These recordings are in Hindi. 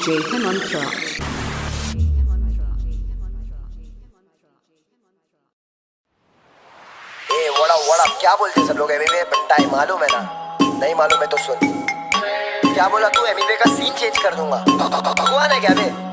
DJ Unplugged. वड़ा वड़ा, क्या बोलते सब लोग एमवे? बंटा है मालूम है ना? नहीं मालूम है तो सुन। क्या बोला तू? एमवे का सीन चेंज कर दूँगा। भगवान है क्या बे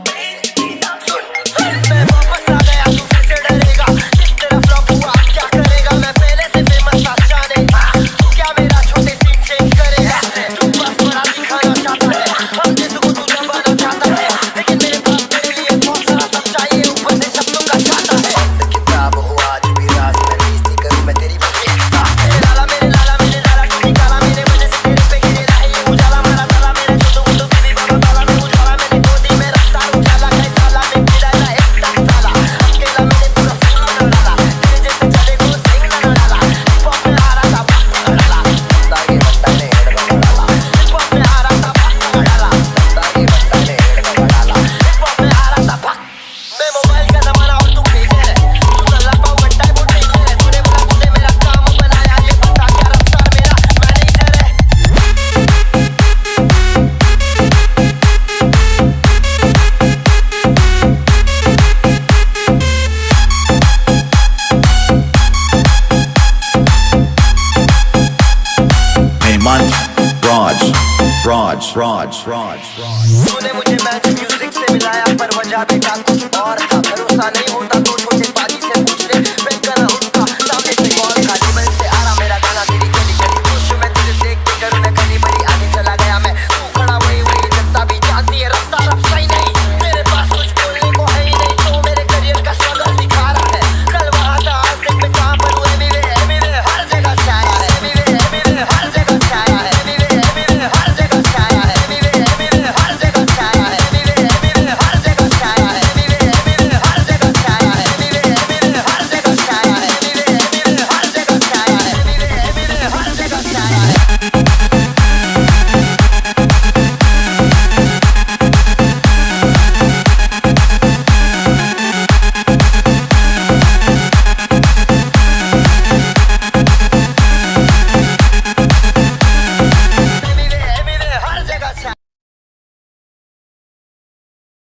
fraud, fraud, fraud, fraud. मुझे म्यूज़िक से मिलाया पर वजह बेटा भरोसा नहीं होता तो